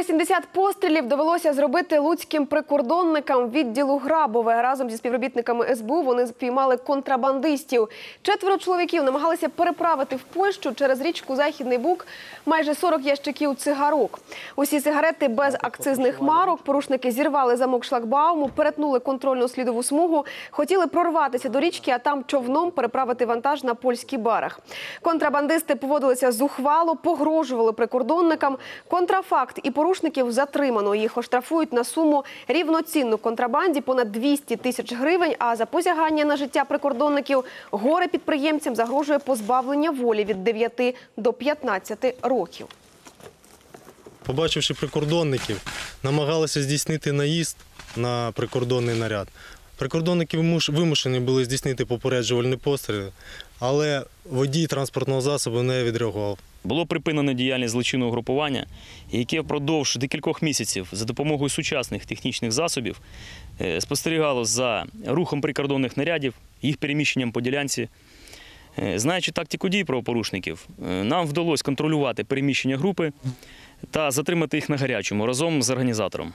Майже 70 пострілів довелося зробити луцьким прикордонникам відділу Грабове. Разом зі співробітниками СБУ вони спіймали контрабандистів. Четверо чоловіків намагалися переправити в Польщу через річку Західний Буг майже 40 ящиків цигарок. Усі сигарети без акцизних марок. Порушники зірвали замок шлагбауму, перетнули контрольну слідову смугу, хотіли прорватися до річки, а там човном переправити вантаж на польський берег. Контрабандисти поводилися зухвало, погрожували прикордонникам. Контрафакт і порушників затримано. Їх оштрафують на суму рівноцінну контрабанді понад 200 тисяч гривень. А за посягання на життя прикордонників горе підприємцям загрожує позбавлення волі від 9 до 15 років. Побачивши прикордонників, намагалися здійснити наїзд на прикордонний наряд. Прикордонники вимушені були здійснити попереджувальні постріли, але водій транспортного засобу не відреагував. Було припинено діяльність злочинного групування, яке впродовж декількох місяців за допомогою сучасних технічних засобів е, спостерігало за рухом прикордонних нарядів, їх переміщенням по ділянці. Е, Знаючи тактику дій правопорушників, е, нам вдалося контролювати переміщення групи та затримати їх на гарячому разом з організатором.